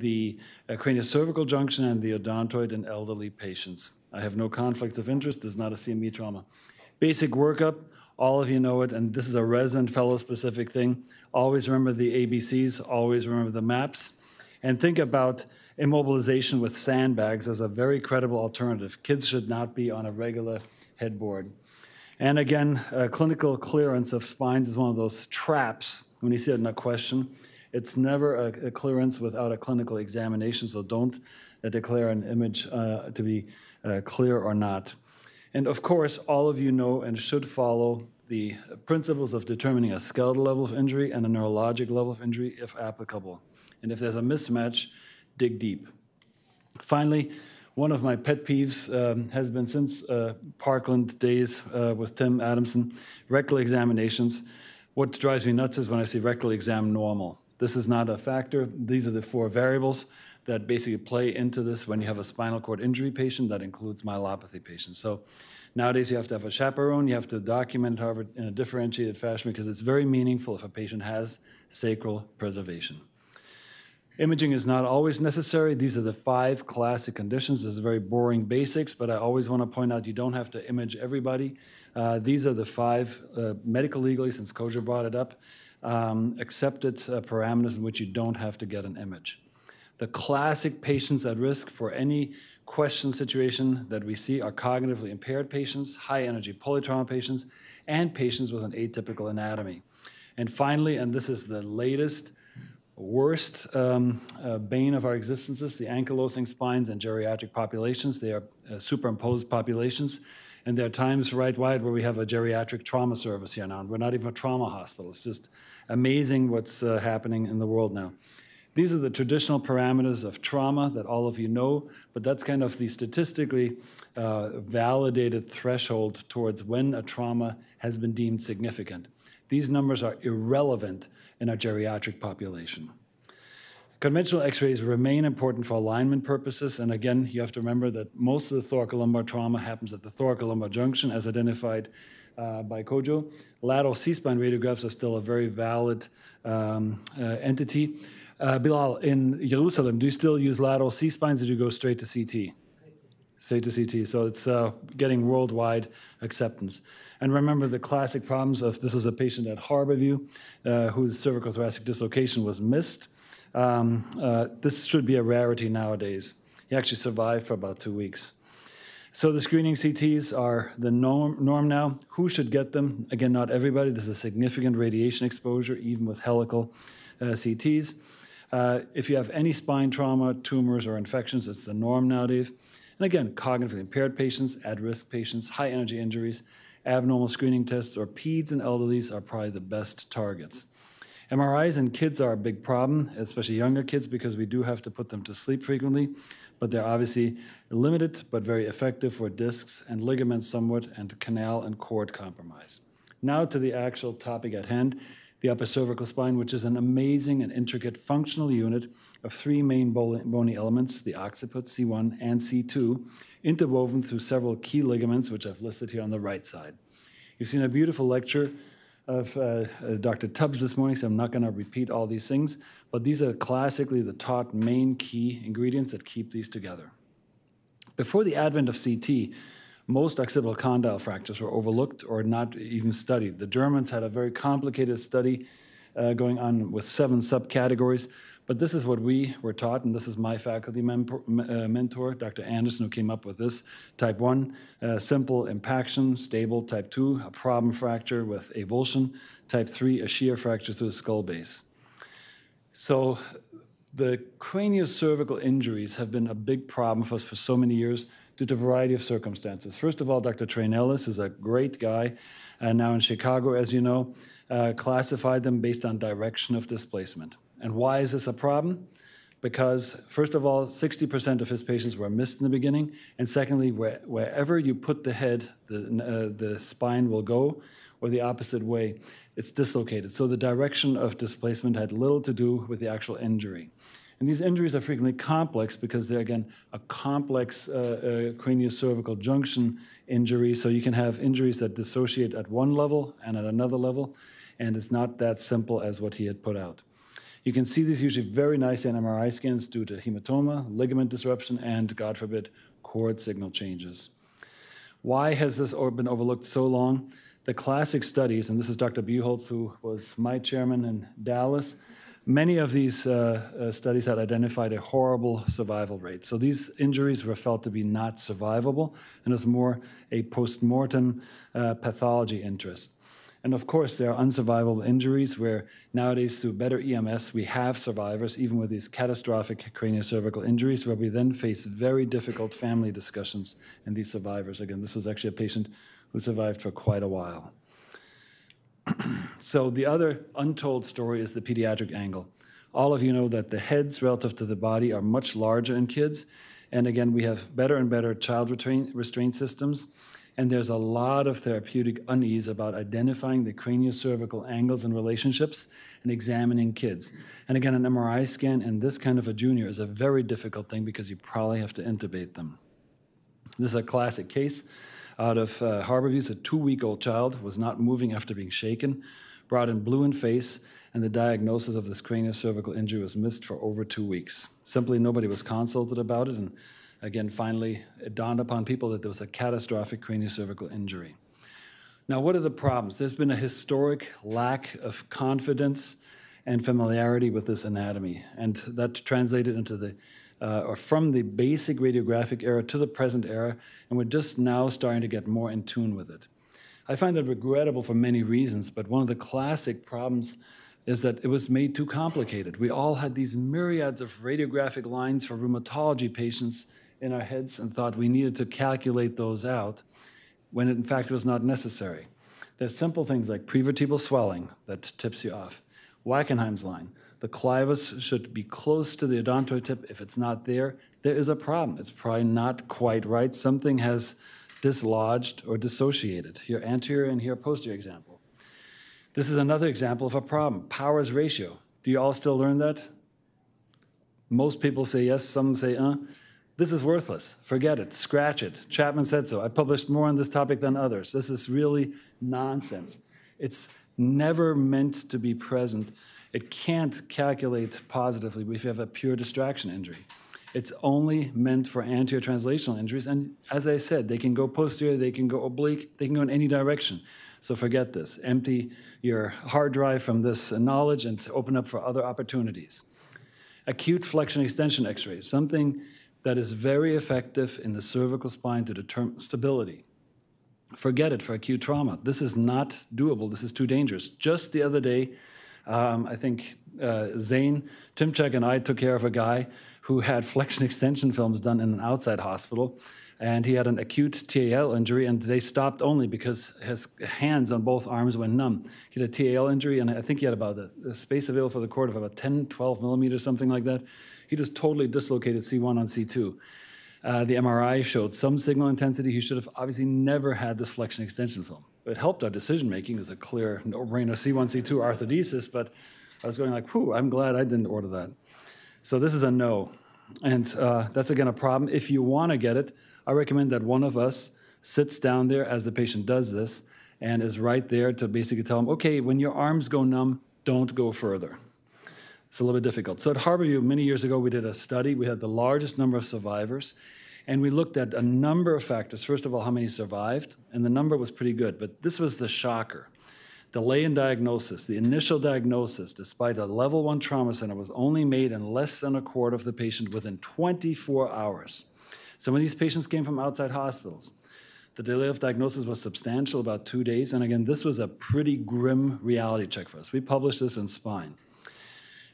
the craniocervical junction and the odontoid in elderly patients. I have no conflicts of interest. This is not a CME trauma. Basic workup, all of you know it, and this is a resident fellow specific thing. Always remember the ABCs, always remember the maps, and think about immobilization with sandbags as a very credible alternative. Kids should not be on a regular headboard. And again, uh, clinical clearance of spines is one of those traps when you see it in a question. It's never a, a clearance without a clinical examination, so don't uh, declare an image uh, to be uh, clear or not. And of course, all of you know and should follow the principles of determining a skeletal level of injury and a neurologic level of injury if applicable. And if there's a mismatch, dig deep. Finally, one of my pet peeves um, has been since uh, Parkland days uh, with Tim Adamson, rectal examinations. What drives me nuts is when I see rectal exam normal. This is not a factor. These are the four variables that basically play into this when you have a spinal cord injury patient that includes myelopathy patients. So nowadays you have to have a chaperone, you have to document, however, in a differentiated fashion because it's very meaningful if a patient has sacral preservation. Imaging is not always necessary. These are the five classic conditions. This is very boring basics, but I always want to point out you don't have to image everybody. Uh, these are the five uh, medical legally, since Kojo brought it up, um, accepted uh, parameters in which you don't have to get an image. The classic patients at risk for any question situation that we see are cognitively impaired patients, high energy polytrauma patients, and patients with an atypical anatomy. And finally, and this is the latest, worst um, uh, bane of our existences, the ankylosing spines and geriatric populations. They are uh, superimposed populations. And there are times right wide where we have a geriatric trauma service here now. And we're not even a trauma hospital. It's just amazing what's uh, happening in the world now. These are the traditional parameters of trauma that all of you know, but that's kind of the statistically uh, validated threshold towards when a trauma has been deemed significant. These numbers are irrelevant in our geriatric population. Conventional x-rays remain important for alignment purposes, and again, you have to remember that most of the thoracolumbar trauma happens at the thoracolumbar junction as identified uh, by Kojo. Lateral C-spine radiographs are still a very valid um, uh, entity. Uh, Bilal, in Jerusalem, do you still use lateral C-spines or do you go straight to CT? Straight to CT, so it's uh, getting worldwide acceptance. And remember the classic problems of this is a patient at Harborview uh, whose cervical thoracic dislocation was missed. Um, uh, this should be a rarity nowadays. He actually survived for about two weeks. So the screening CTs are the norm, norm now. Who should get them? Again, not everybody. This is significant radiation exposure, even with helical uh, CTs. Uh, if you have any spine trauma, tumors, or infections, it's the norm nowadays. And again, cognitively impaired patients, at-risk patients, high energy injuries, abnormal screening tests, or peds and elderlies are probably the best targets. MRIs in kids are a big problem, especially younger kids, because we do have to put them to sleep frequently, but they're obviously limited but very effective for discs and ligaments somewhat and canal and cord compromise. Now to the actual topic at hand, the upper cervical spine, which is an amazing and intricate functional unit of three main bony elements, the occiput, C1 and C2, interwoven through several key ligaments, which I've listed here on the right side. You've seen a beautiful lecture of uh, uh, Dr. Tubbs this morning, so I'm not going to repeat all these things, but these are classically the taught main key ingredients that keep these together. Before the advent of CT, most occipital condyle fractures were overlooked or not even studied. The Germans had a very complicated study uh, going on with seven subcategories. But this is what we were taught, and this is my faculty mentor, uh, mentor Dr. Anderson, who came up with this. Type 1, uh, simple impaction, stable. Type 2, a problem fracture with avulsion. Type 3, a shear fracture through the skull base. So the craniocervical injuries have been a big problem for us for so many years due to a variety of circumstances. First of all, Dr. Traynelis is a great guy, and now in Chicago, as you know, uh, classified them based on direction of displacement. And why is this a problem? Because, first of all, 60% of his patients were missed in the beginning. And secondly, where, wherever you put the head, the, uh, the spine will go, or the opposite way, it's dislocated. So the direction of displacement had little to do with the actual injury. And these injuries are frequently complex because they're, again, a complex uh, uh, craniocervical junction injury. So you can have injuries that dissociate at one level and at another level, and it's not that simple as what he had put out. You can see these usually very nicely on MRI scans due to hematoma, ligament disruption, and, God forbid, cord signal changes. Why has this been overlooked so long? The classic studies, and this is Dr. Bucholz, who was my chairman in Dallas, many of these uh, uh, studies had identified a horrible survival rate. So these injuries were felt to be not survivable, and it was more a post-mortem uh, pathology interest. And of course, there are unsurvivable injuries where nowadays, through better EMS, we have survivors, even with these catastrophic craniocervical injuries, where we then face very difficult family discussions in these survivors. Again, this was actually a patient who survived for quite a while. so the other untold story is the pediatric angle. All of you know that the heads relative to the body are much larger in kids. And again, we have better and better child restraint systems. And there's a lot of therapeutic unease about identifying the craniocervical angles and relationships and examining kids. And again, an MRI scan in this kind of a junior is a very difficult thing because you probably have to intubate them. This is a classic case out of uh, Harborview. A two-week-old child was not moving after being shaken, brought in blue in face, and the diagnosis of this craniocervical injury was missed for over two weeks. Simply nobody was consulted about it, and again, finally, it dawned upon people that there was a catastrophic craniocervical injury. Now, what are the problems? There's been a historic lack of confidence and familiarity with this anatomy, and that translated into the uh, or from the basic radiographic era to the present era, and we're just now starting to get more in tune with it. I find that regrettable for many reasons, but one of the classic problems is that it was made too complicated. We all had these myriads of radiographic lines for rheumatology patients in our heads and thought we needed to calculate those out when in fact it was not necessary. There's simple things like prevertebral swelling that tips you off, Wackenheim's line. The clivus should be close to the odontoid tip. If it's not there, there is a problem. It's probably not quite right. Something has dislodged or dissociated. Here anterior and here posterior example. This is another example of a problem. Powers ratio. Do you all still learn that? Most people say yes, some say uh. This is worthless. Forget it. Scratch it. Chapman said so. I published more on this topic than others. This is really nonsense. It's never meant to be present. It can't calculate positively if you have a pure distraction injury. It's only meant for anterior translational injuries. And as I said, they can go posterior, they can go oblique, they can go in any direction. So forget this. Empty your hard drive from this knowledge and open up for other opportunities. Acute flexion extension x rays, something that is very effective in the cervical spine to determine stability. Forget it for acute trauma. This is not doable. This is too dangerous. Just the other day, um, I think uh, Zane Timchak and I took care of a guy who had flexion extension films done in an outside hospital. And he had an acute TAL injury, and they stopped only because his hands on both arms went numb. He had a TAL injury, and I think he had about a, a space available for the cord of about 10, 12 millimeters, something like that. He just totally dislocated C1 on C2. Uh, the MRI showed some signal intensity. He should have obviously never had this flexion extension film. It helped our decision making as a clear no-brainer C1, C2 arthrodesis, but I was going like, whew, I'm glad I didn't order that. So this is a no. And uh, that's again a problem. If you want to get it, I recommend that one of us sits down there as the patient does this and is right there to basically tell them, okay, when your arms go numb, don't go further. It's a little bit difficult. So at Harborview, many years ago, we did a study. We had the largest number of survivors, and we looked at a number of factors. First of all, how many survived, and the number was pretty good. But this was the shocker. Delay in diagnosis. The initial diagnosis, despite a level one trauma center, was only made in less than a quarter of the patient within 24 hours. Some of these patients came from outside hospitals. The delay of diagnosis was substantial, about two days. And again, this was a pretty grim reality check for us. We published this in Spine.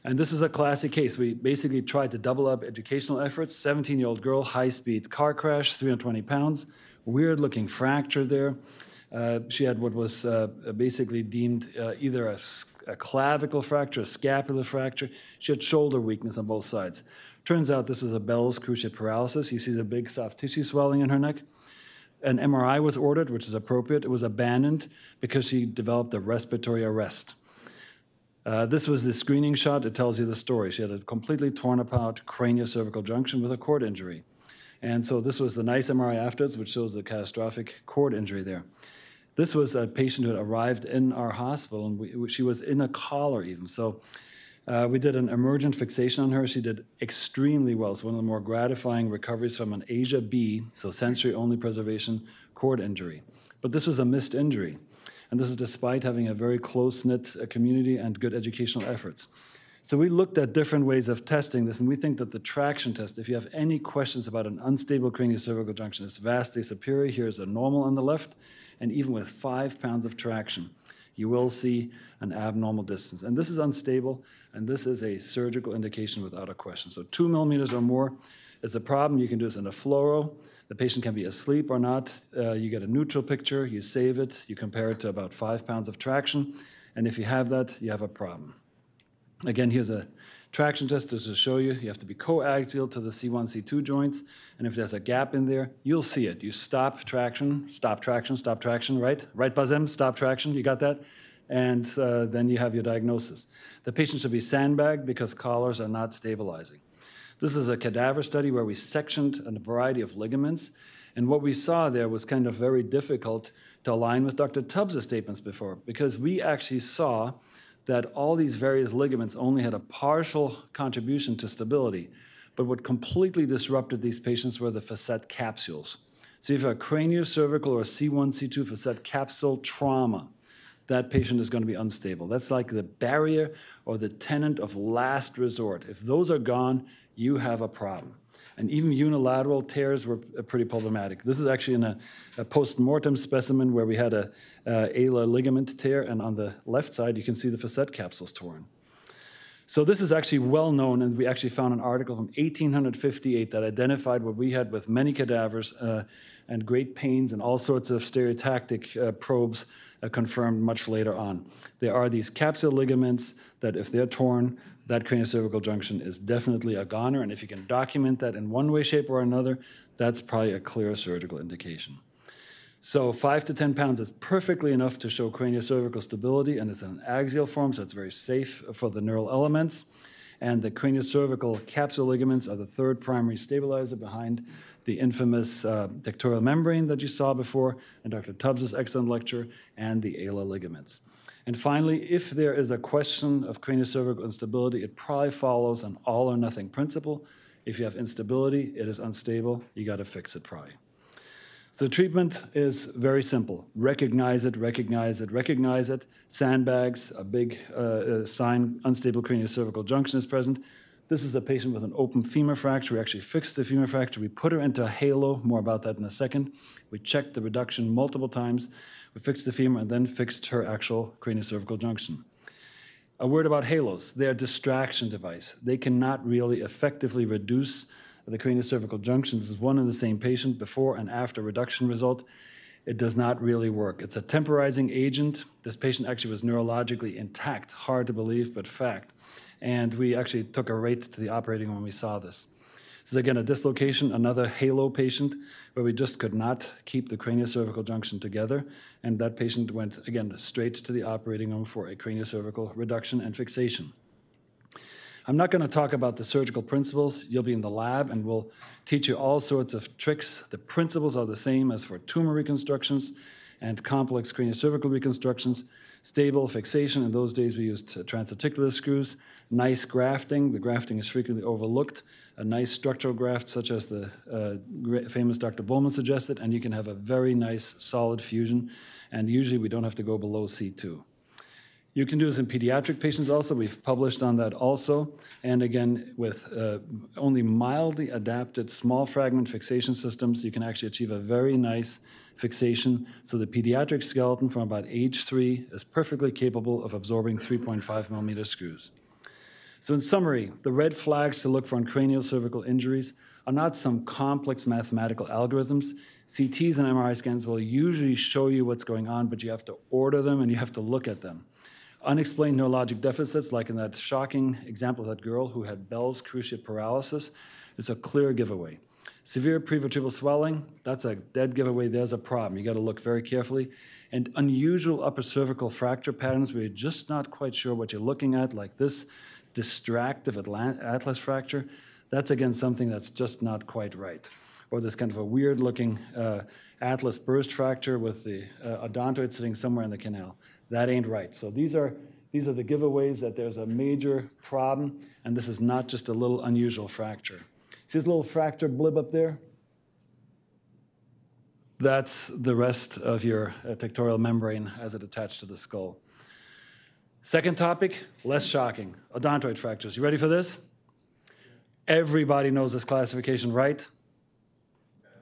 And this is a classic case. We basically tried to double up educational efforts. 17 year old girl, high speed car crash, 320 pounds, weird looking fracture there. Uh, she had what was uh, basically deemed uh, either a, a, clavicle fracture, a scapular fracture. She had shoulder weakness on both sides. Turns out this was a Bell's cruciate paralysis. You see the big soft tissue swelling in her neck. An MRI was ordered, which is appropriate. It was abandoned because she developed a respiratory arrest. Uh, this was the screening shot. It tells you the story. She had a completely torn apart craniocervical junction with a cord injury. And so this was the nice MRI afterwards, which shows a catastrophic cord injury there. This was a patient who had arrived in our hospital, and we, she was in a collar even. So Uh, we did an emergent fixation on her. She did extremely well. It's one of the more gratifying recoveries from an ASIA B, so sensory only preservation cord injury. But this was a missed injury. And this is despite having a very close knit uh, community and good educational efforts. So we looked at different ways of testing this, and we think that the traction test, if you have any questions about an unstable craniocervical junction, is vastly superior. Here's a normal on the left, and even with five pounds of traction, you will see an abnormal distance. And this is unstable, and this is a surgical indication without a question. So two millimeters or more is a problem. You can do this in a fluoro. The patient can be asleep or not. Uh, you get a neutral picture, you save it, you compare it to about five pounds of traction, and if you have that, you have a problem. Again, here's a traction test just to show you. You have to be coaxial to the C1, C2 joints, and if there's a gap in there, you'll see it. You stop traction, stop traction, stop traction, right? Right, Bazem? Stop traction, you got that? And uh, then you have your diagnosis. The patient should be sandbagged because collars are not stabilizing. This is a cadaver study where we sectioned a variety of ligaments, and what we saw there was kind of very difficult to align with Dr. Tubbs' statements before, because we actually saw that all these various ligaments only had a partial contribution to stability. But what completely disrupted these patients were the facet capsules. So if you have a craniocervical or C1, C2 facet capsule trauma, that patient is going to be unstable. That's like the barrier or the tenant of last resort. If those are gone, you have a problem and even unilateral tears were uh, pretty problematic. This is actually in a, a post-mortem specimen where we had a uh, alar ligament tear, and on the left side you can see the facet capsules torn. So this is actually well known, and we actually found an article from 1858 that identified what we had with many cadavers uh, and great pains and all sorts of stereotactic uh, probes uh, confirmed much later on. There are these capsule ligaments that if they're torn, that craniocervical junction is definitely a goner, and if you can document that in one way, shape, or another, that's probably a clear surgical indication. So five to 10 pounds is perfectly enough to show craniocervical stability, and it's an axial form, so it's very safe for the neural elements. And the craniocervical capsule ligaments are the third primary stabilizer behind the infamous uh, membrane that you saw before in Dr. Tubbs' excellent lecture, and the alar ligaments. And finally, if there is a question of craniocervical instability, it probably follows an all or nothing principle. If you have instability, it is unstable, you got to fix it probably. So treatment is very simple. Recognize it, recognize it, recognize it. Sandbags, a big uh, uh sign, unstable craniocervical junction is present. This is a patient with an open femur fracture. We actually fixed the femur fracture. We put her into a halo, more about that in a second. We checked the reduction multiple times. We fixed the femur and then fixed her actual craniocervical junction. A word about halos. They're a distraction device. They cannot really effectively reduce the craniocervical junction. This is one and the same patient before and after reduction result. It does not really work. It's a temporizing agent. This patient actually was neurologically intact. Hard to believe, but fact and we actually took a rate to the operating room when we saw this. This is again a dislocation, another halo patient where we just could not keep the craniocervical junction together, and that patient went again straight to the operating room for a craniocervical reduction and fixation. I'm not going to talk about the surgical principles. You'll be in the lab and we'll teach you all sorts of tricks. The principles are the same as for tumor reconstructions and complex craniocervical reconstructions. Stable fixation, in those days we used transarticular screws. Nice grafting, the grafting is frequently overlooked. A nice structural graft such as the uh, famous Dr. Bohlman suggested, and you can have a very nice solid fusion, and usually we don't have to go below C2. You can do this in pediatric patients also. We've published on that also. And again, with uh, only mildly adapted small fragment fixation systems, you can actually achieve a very nice fixation. So the pediatric skeleton from about age three is perfectly capable of absorbing 3.5 millimeter screws. So in summary, the red flags to look for on cranial cervical injuries are not some complex mathematical algorithms. CTs and MRI scans will usually show you what's going on, but you have to order them and you have to look at them. Unexplained neurologic deficits, like in that shocking example of that girl who had Bell's cruciate paralysis, is a clear giveaway. Severe prevertebral swelling, that's a dead giveaway. There's a problem. You got to look very carefully. And unusual upper cervical fracture patterns where you're just not quite sure what you're looking at, like this distractive atlas fracture, that's again something that's just not quite right. Or this kind of a weird looking uh, atlas burst fracture with the uh, odontoid sitting somewhere in the canal. That ain't right. So these are These are the giveaways that there's a major problem, and this is not just a little unusual fracture. See this little fracture blib up there? That's the rest of your uh, tectorial membrane as it attached to the skull. Second topic, less shocking, odontoid fractures. You ready for this? Everybody knows this classification, right?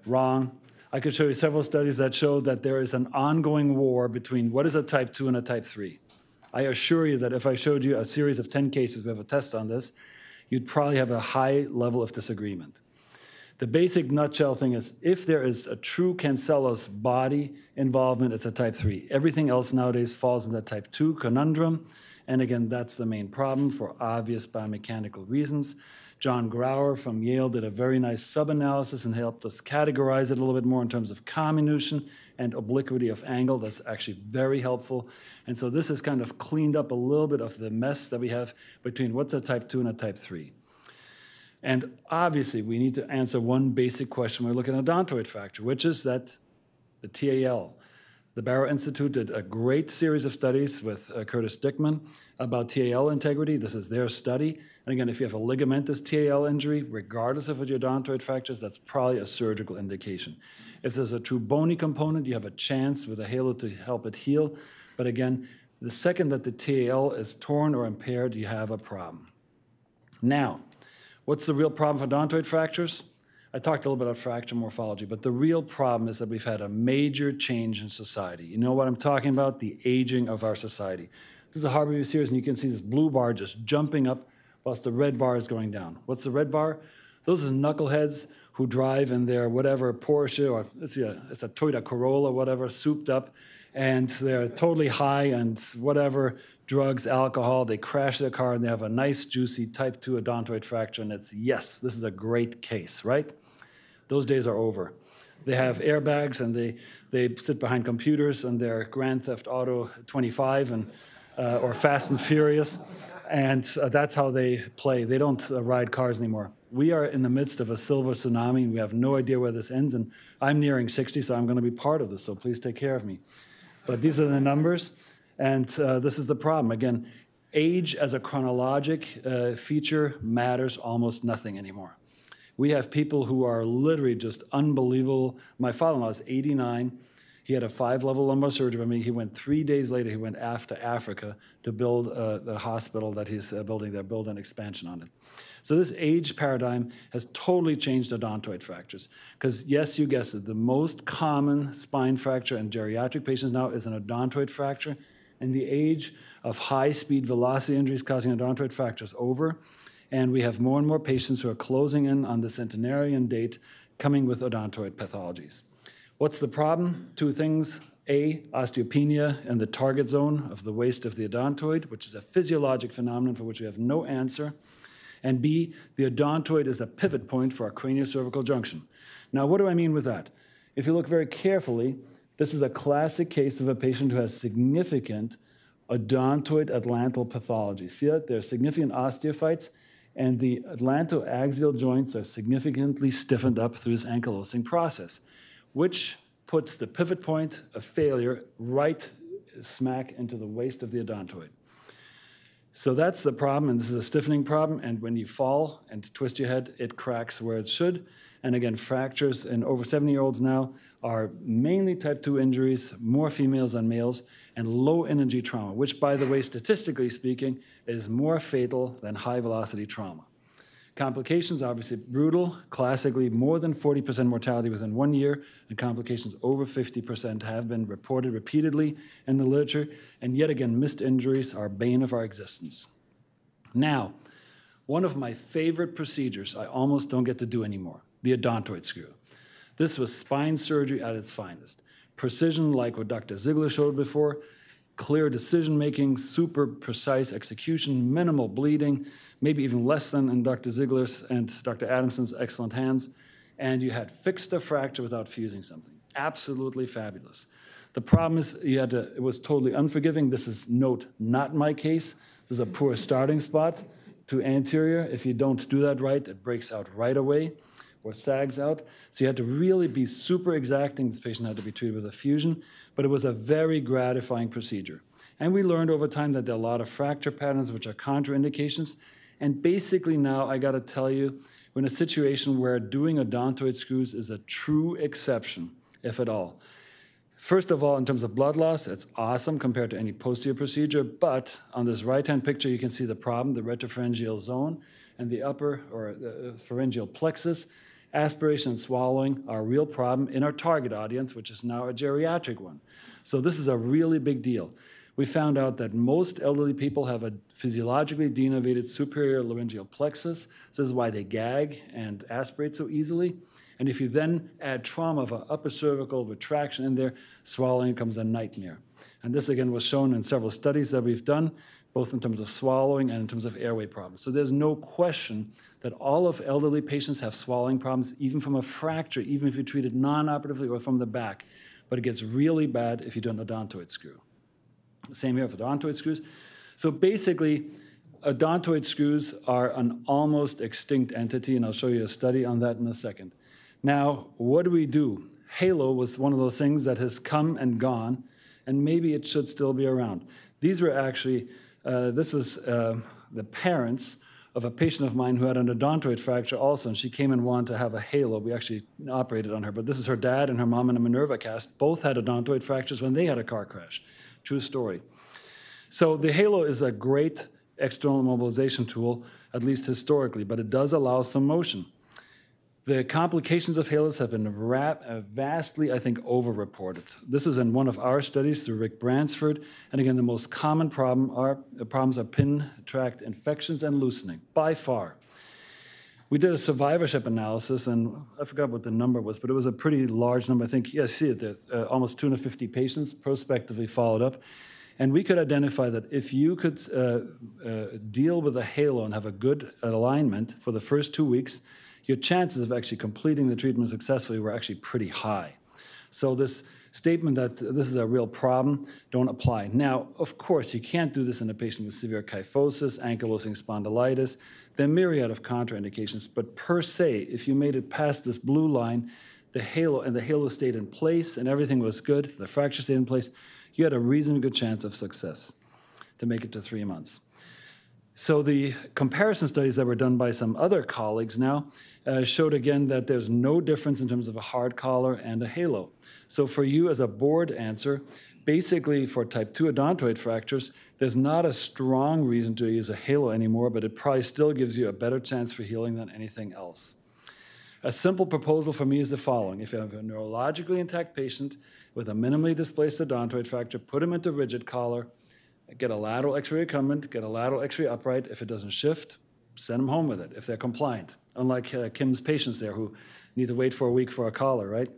Wrong. I could show you several studies that show that there is an ongoing war between what is a type 2 and a type 3. I assure you that if I showed you a series of 10 cases, we have a test on this, you'd probably have a high level of disagreement. The basic nutshell thing is if there is a true cancellous body involvement, it's a type 3. Everything else nowadays falls into type 2 conundrum. And again, that's the main problem for obvious biomechanical reasons. John Grauer from Yale did a very nice sub-analysis and helped us categorize it a little bit more in terms of comminution and obliquity of angle. That's actually very helpful. And so this has kind of cleaned up a little bit of the mess that we have between what's a type 2 and a type 3. And obviously, we need to answer one basic question when we're looking at odontoid fracture, which is that the TAL. The Barrow Institute did a great series of studies with uh, Curtis Dickman about TAL integrity. This is their study. And again, if you have a ligamentous TAL injury, regardless of what your odontoid fractures, that's probably a surgical indication. If there's a true bony component, you have a chance with a halo to help it heal. But again, the second that the TAL is torn or impaired, you have a problem. Now, What's the real problem for odontoid fractures? I talked a little bit about fracture morphology, but the real problem is that we've had a major change in society. You know what I'm talking about? The aging of our society. This is a Harborview series, and you can see this blue bar just jumping up whilst the red bar is going down. What's the red bar? Those are the knuckleheads who drive in their whatever Porsche or it's a, it's a Toyota Corolla, whatever, souped up, and they're totally high and whatever, drugs, alcohol, they crash their car and they have a nice, juicy type 2 odontoid fracture, and it's yes, this is a great case, right? Those days are over. They have airbags and they, they sit behind computers and they're Grand Theft Auto 25 and, uh, or Fast and Furious, and uh, that's how they play. They don't uh, ride cars anymore. We are in the midst of a silver tsunami and we have no idea where this ends, and I'm nearing 60, so I'm going to be part of this, so please take care of me. But these are the numbers. And uh, this is the problem. Again, age as a chronologic uh, feature matters almost nothing anymore. We have people who are literally just unbelievable. My father-in-law is 89. He had a five-level lumbar surgery. I mean, he went three days later. He went off to Africa to build uh, the hospital that he's uh, building there, build an expansion on it. So this age paradigm has totally changed odontoid fractures. Because yes, you guessed it, the most common spine fracture in geriatric patients now is an odontoid fracture and the age of high-speed velocity injuries causing odontoid fractures over. And we have more and more patients who are closing in on the centenarian date coming with odontoid pathologies. What's the problem? Two things. A, osteopenia in the target zone of the waist of the odontoid, which is a physiologic phenomenon for which we have no answer. And B, the odontoid is a pivot point for our craniocervical junction. Now, what do I mean with that? If you look very carefully, this is a classic case of a patient who has significant odontoid atlantal pathology. See that? There are significant osteophytes, and the atlantoaxial joints are significantly stiffened up through this ankylosing process, which puts the pivot point of failure right smack into the waist of the odontoid. So that's the problem, and this is a stiffening problem, and when you fall and twist your head, it cracks where it should. And again, fractures in over 70 year olds now are mainly type 2 injuries, more females than males, and low energy trauma, which, by the way, statistically speaking, is more fatal than high velocity trauma. Complications, obviously brutal, classically more than 40% mortality within one year, and complications over 50% have been reported repeatedly in the literature, and yet again, missed injuries are a bane of our existence. Now, one of my favorite procedures I almost don't get to do anymore the odontoid screw. This was spine surgery at its finest. Precision, like what Dr. Ziegler showed before, clear decision making, super precise execution, minimal bleeding, maybe even less than in Dr. Ziegler's and Dr. Adamson's excellent hands. And you had fixed a fracture without fusing something. Absolutely fabulous. The problem is you had to, it was totally unforgiving. This is, note, not my case. This is a poor starting spot to anterior. If you don't do that right, it breaks out right away or sags out. So you had to really be super exacting. This patient had to be treated with a fusion, but it was a very gratifying procedure. And we learned over time that there are a lot of fracture patterns which are contraindications. And basically now, I gotta tell you, we're in a situation where doing odontoid screws is a true exception, if at all. First of all, in terms of blood loss, it's awesome compared to any posterior procedure, but on this right-hand picture, you can see the problem, the retropharyngeal zone and the upper or the uh, pharyngeal plexus. Aspiration and swallowing are a real problem in our target audience, which is now a geriatric one. So this is a really big deal. We found out that most elderly people have a physiologically denervated superior laryngeal plexus. This is why they gag and aspirate so easily. And if you then add trauma of an upper cervical retraction in there, swallowing becomes a nightmare. And this again was shown in several studies that we've done, both in terms of swallowing and in terms of airway problems. So there's no question that all of elderly patients have swallowing problems, even from a fracture, even if you treat it non-operatively or from the back. But it gets really bad if you do an odontoid screw. Same here for odontoid screws. So basically, odontoid screws are an almost extinct entity, and I'll show you a study on that in a second. Now, what do we do? Halo was one of those things that has come and gone, and maybe it should still be around. These were actually, uh, this was uh, the parents of a patient of mine who had an odontoid fracture also, and she came and wanted to have a halo. We actually operated on her, but this is her dad and her mom in a Minerva cast. Both had odontoid fractures when they had a car crash. True story. So the halo is a great external mobilization tool, at least historically, but it does allow some motion. The complications of halos have been uh, vastly, I think, overreported. This is in one of our studies through Rick Bransford. And again, the most common problem are, uh, problems are pin tract infections and loosening, by far. We did a survivorship analysis, and I forgot what the number was, but it was a pretty large number. I think, yeah, see it there, uh, almost 250 patients prospectively followed up. And we could identify that if you could uh, uh, deal with a halo and have a good alignment for the first two weeks, your chances of actually completing the treatment successfully were actually pretty high. So this statement that this is a real problem don't apply. Now, of course, you can't do this in a patient with severe kyphosis, ankylosing spondylitis. There are myriad of contraindications, but per se, if you made it past this blue line, the halo and the halo stayed in place and everything was good, the fracture stayed in place, you had a reasonably good chance of success to make it to three months. So the comparison studies that were done by some other colleagues now uh, showed again that there's no difference in terms of a hard collar and a halo. So for you as a board answer, basically for type 2 odontoid fractures, there's not a strong reason to use a halo anymore, but it probably still gives you a better chance for healing than anything else. A simple proposal for me is the following. If you have a neurologically intact patient with a minimally displaced odontoid fracture, put them into rigid collar, get a lateral x-ray recumbent, get a lateral x-ray upright. If it doesn't shift, send them home with it if they're compliant. Unlike uh, Kim's patients there who need to wait for a week for a collar, right?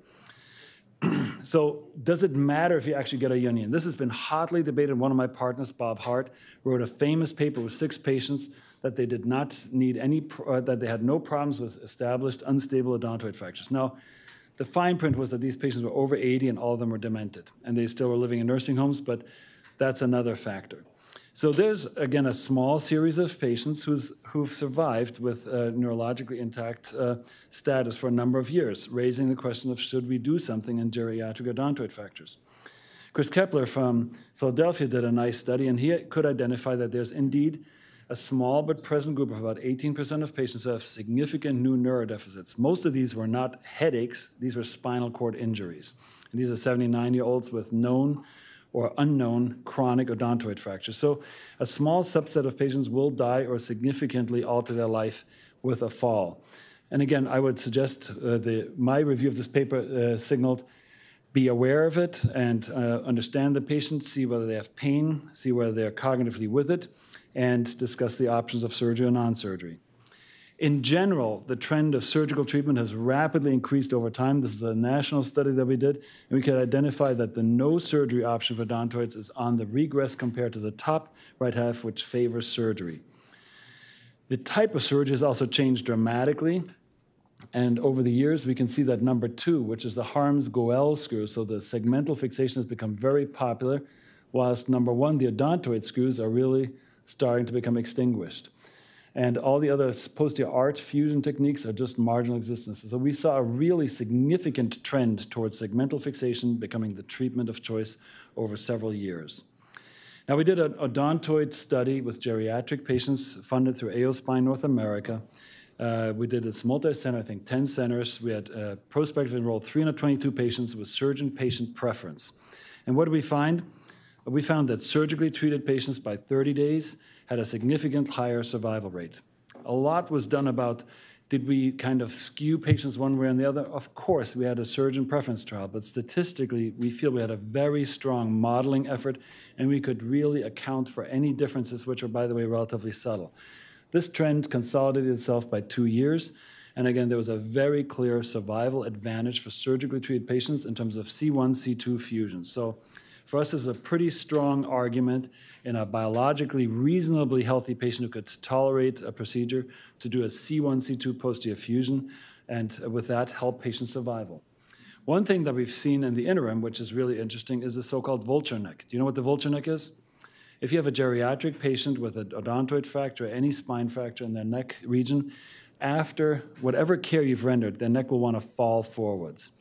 so does it matter if you actually get a union? This has been hotly debated. One of my partners, Bob Hart, wrote a famous paper with six patients that they did not need any, uh, that they had no problems with established unstable odontoid fractures. Now, the fine print was that these patients were over 80 and all of them were demented, and they still were living in nursing homes, but that's another factor. So there's, again, a small series of patients who's, who've survived with a neurologically intact uh, status for a number of years, raising the question of should we do something in geriatric odontoid fractures. Chris Kepler from Philadelphia did a nice study, and he could identify that there's indeed a small but present group of about 18% of patients who have significant new neurodeficits. Most of these were not headaches, these were spinal cord injuries. And these are 79 year olds with known or unknown chronic odontoid fracture. So a small subset of patients will die or significantly alter their life with a fall. And again, I would suggest uh, the, my review of this paper uh, signaled be aware of it and uh, understand the patient, see whether they have pain, see whether they're cognitively with it, and discuss the options of surgery or non-surgery. In general, the trend of surgical treatment has rapidly increased over time. This is a national study that we did, and we could identify that the no surgery option for odontoids is on the regress compared to the top right half, which favors surgery. The type of surgery has also changed dramatically. And over the years, we can see that number two, which is the Harms Goel screw, so the segmental fixation has become very popular, whilst number one, the odontoid screws are really starting to become extinguished and all the other posterior arch fusion techniques are just marginal existences. So we saw a really significant trend towards segmental fixation becoming the treatment of choice over several years. Now, we did an odontoid study with geriatric patients funded through AO Spine North America. Uh, we did this multi-center, I think 10 centers. We had uh, prospectively enrolled 322 patients with surgeon-patient preference. And what did we find? We found that surgically treated patients by 30 days had a significant higher survival rate. A lot was done about did we kind of skew patients one way or the other? Of course, we had a surgeon preference trial, but statistically, we feel we had a very strong modeling effort, and we could really account for any differences, which are, by the way, relatively subtle. This trend consolidated itself by two years, and again, there was a very clear survival advantage for surgically treated patients in terms of C1, C2 fusions. So for us, is a pretty strong argument in a biologically reasonably healthy patient who could tolerate a procedure to do a C1, C2 posterior fusion, and uh, with that, help patient survival. One thing that we've seen in the interim, which is really interesting, is the so-called vulture neck. Do you know what the vulture neck is? If you have a geriatric patient with an odontoid fracture, any spine fracture in their neck region, after whatever care you've rendered, their neck will want to fall forwards.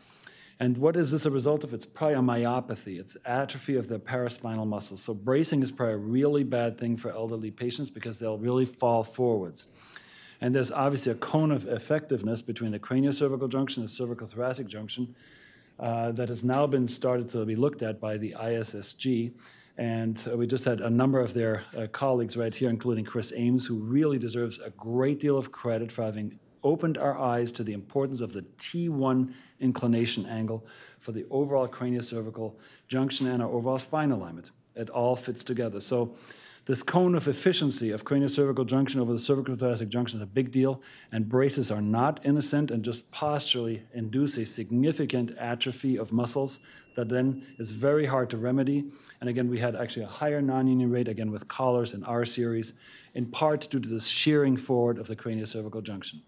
And what is this a result of? It's probably a myopathy. It's atrophy of the paraspinal muscles. So bracing is probably a really bad thing for elderly patients because they'll really fall forwards. And there's obviously a cone of effectiveness between the craniocervical junction and the cervical thoracic junction uh, that has now been started to be looked at by the ISSG. And uh, we just had a number of their uh, colleagues right here, including Chris Ames, who really deserves a great deal of credit for having opened our eyes to the importance of the T1 inclination angle for the overall craniocervical junction and our overall spine alignment. It all fits together. So this cone of efficiency of craniocervical junction over the cervical thoracic junction is a big deal, and braces are not innocent and just posturally induce a significant atrophy of muscles that then is very hard to remedy. And again, we had actually a higher non-union rate, again, with collars in our series, in part due to this shearing forward of the craniocervical junction.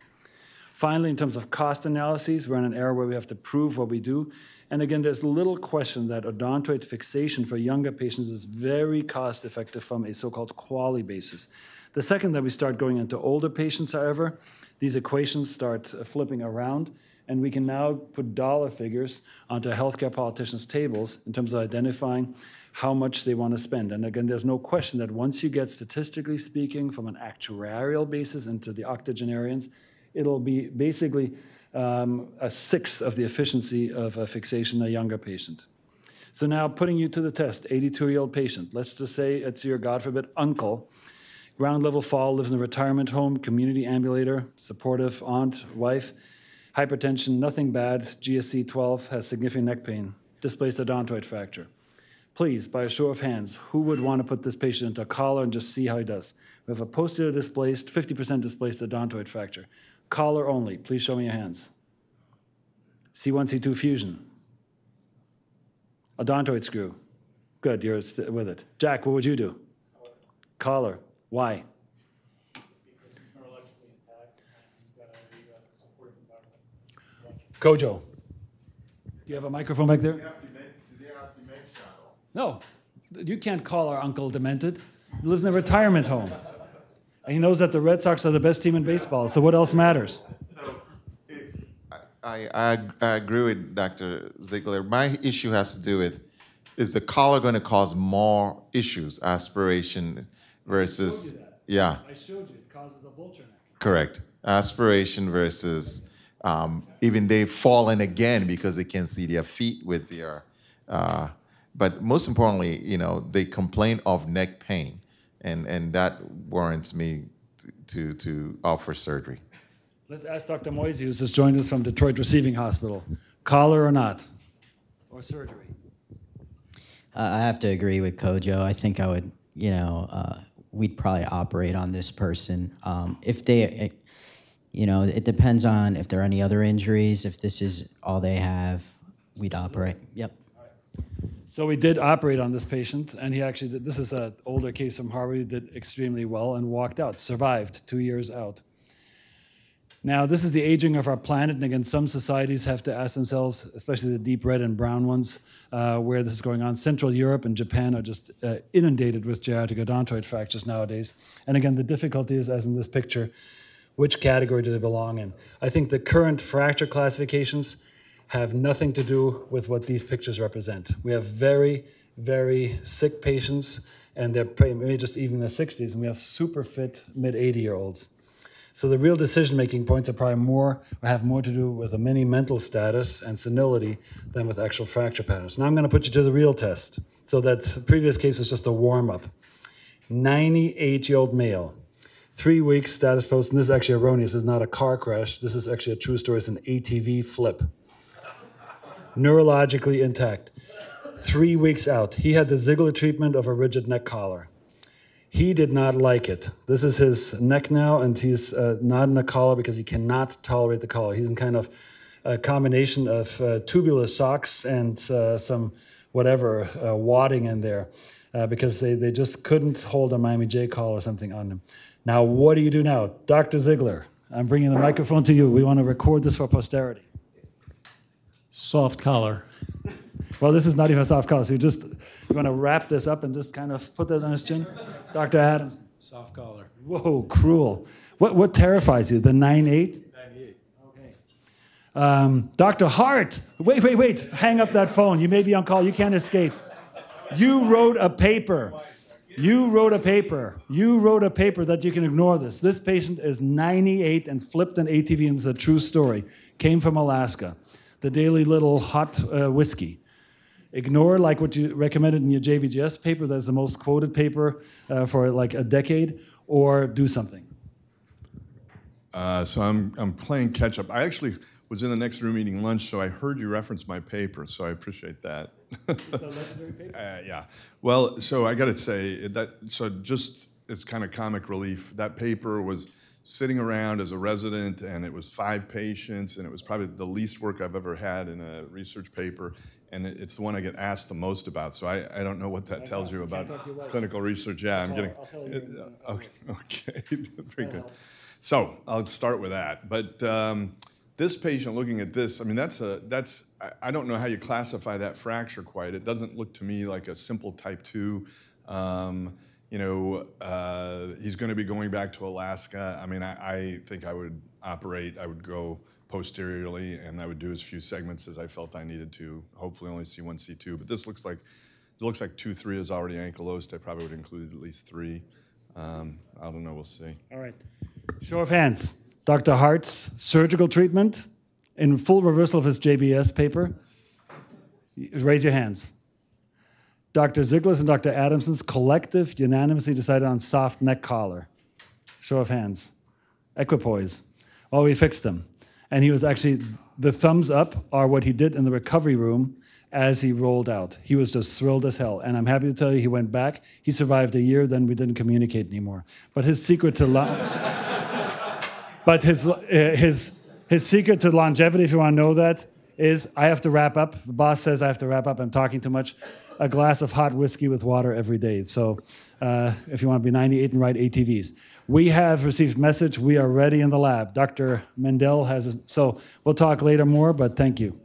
Finally, in terms of cost analyses, we're in an era where we have to prove what we do. And again, there's little question that odontoid fixation for younger patients is very cost effective from a so-called quality basis. The second that we start going into older patients, however, these equations start uh, flipping around, and we can now put dollar figures onto healthcare politicians' tables in terms of identifying how much they want to spend. And again, there's no question that once you get statistically speaking from an actuarial basis into the octogenarians, it'll be basically um, a sixth of the efficiency of a fixation in a younger patient. So now putting you to the test, 82-year-old patient. Let's just say it's your, God forbid, uncle. Ground level fall, lives in a retirement home, community ambulator, supportive aunt, wife, hypertension, nothing bad, GSC 12, has significant neck pain, displaced odontoid fracture. Please, by a show of hands, who would want to put this patient into a collar and just see how he does? We have a posterior displaced, 50% displaced odontoid fracture. Collar only. Please show me your hands. C1, C2 fusion. Odontoid screw. Good, you're with it. Jack, what would you do? Collar. Why? Kojo. Do you have a microphone back there? No, you can't call our uncle demented. He lives in a retirement home. He knows that the Red Sox are the best team in baseball. So what else matters? So, I, I, I agree with Dr. Ziegler. My issue has to do with is the collar going to cause more issues, aspiration versus yeah. I showed you it causes a vulture neck. Correct. Aspiration versus um, even they've fallen again because they can't see their feet with their. Uh, but most importantly, you know, they complain of neck pain and and that warrants me to to offer surgery. Let's ask Dr. Moisey, who's just joined us from Detroit Receiving Hospital. Collar or not, or surgery? Uh, I have to agree with Kojo. I think I would, you know, uh, we'd probably operate on this person um, if they. you know, it depends on if there are any other injuries. If this is all they have, we'd operate. Yep. So we did operate on this patient, and he actually did. This is an older case from Harvard. He did extremely well and walked out, survived two years out. Now, this is the aging of our planet, and again, some societies have to ask themselves, especially the deep red and brown ones, uh, where this is going on. Central Europe and Japan are just uh, inundated with geriatric odontoid fractures nowadays. And again, the difficulty is, as in this picture, which category do they belong in? I think the current fracture classifications have nothing to do with what these pictures represent. We have very, very sick patients, and they're maybe just even in the 60s, and we have super fit mid 80 year olds. So the real decision making points are probably more or have more to do with a mini mental status and senility than with actual fracture patterns. Now I'm going to put you to the real test. So that previous case was just a warm up. 98 year old male, three weeks status post, and this is actually erroneous. This is not a car crash. This is actually a true story. It's an ATV flip. Neurologically intact. Three weeks out, he had the Ziegler treatment of a rigid neck collar. He did not like it. This is his neck now, and he's uh, not in a collar because he cannot tolerate the collar. He's in kind of a combination of uh, tubular socks and uh, some whatever uh, wadding in there uh, because they, they just couldn't hold a Miami J collar something on him. Now, what do you do now? Dr. Ziegler, I'm bringing the microphone to you. We want to record this for posterity. Soft collar. Well, this is not even a soft collar. So you just you want to wrap this up and just kind of put that on his chin, Dr. Adams. Soft collar. Whoa, cruel. What what terrifies you? The nine eight. Okay. Um, Dr. Hart. Wait, wait, wait. Hang up that phone. You may be on call. You can't escape. You wrote a paper. You wrote a paper. You wrote a paper that you can ignore this. This patient is 98 and flipped an ATV, and it's a true story. Came from Alaska. The daily little hot uh, whiskey ignore like what you recommended in your JBJS paper, that's the most quoted paper uh, for like a decade, or do something? Uh, so I'm, I'm playing catch up. I actually was in the next room eating lunch, so I heard you reference my paper, so I appreciate that. uh, yeah. Well, so I got to say that, so just it's kind of comic relief. That paper was sitting around as a resident, and it was five patients, and it was probably the least work I've ever had in a research paper and it's the one I get asked the most about. So I, I don't know what that tells you about clinical research. Yeah, I'm getting. Okay, okay, very good. So I'll start with that. But um, this patient, looking at this, I mean, that's a that's. I, don't know how you classify that fracture quite. It doesn't look to me like a simple type two. Um, you know, uh, he's going to be going back to Alaska. I mean, I, I think I would operate. I would go posteriorly, and I would do as few segments as I felt I needed to. Hopefully, only C1, C2. But this looks like it looks like two, three is already ankylosed. I probably would include at least three. Um, I don't know. We'll see. All right. Show of hands. Dr. Hart's surgical treatment in full reversal of his JBJS paper. Raise your hands. Dr. Ziegler's and Dr. Adamson's collective unanimously decided on soft neck collar. Show of hands. Equipoise. Well, we fixed him. And he was actually, the thumbs up are what he did in the recovery room as he rolled out. He was just thrilled as hell. And I'm happy to tell you he went back. He survived a year, then we didn't communicate anymore. But his secret to But his, uh, his, his secret to longevity, if you want to know that, is I have to wrap up. The boss says I have to wrap up. I'm talking too much. A glass of hot whiskey with water every day. So uh, if you want to be 98 and ride ATVs. We have received message. We are ready in the lab. Dr. Mendel has, so we'll talk later more, but thank you.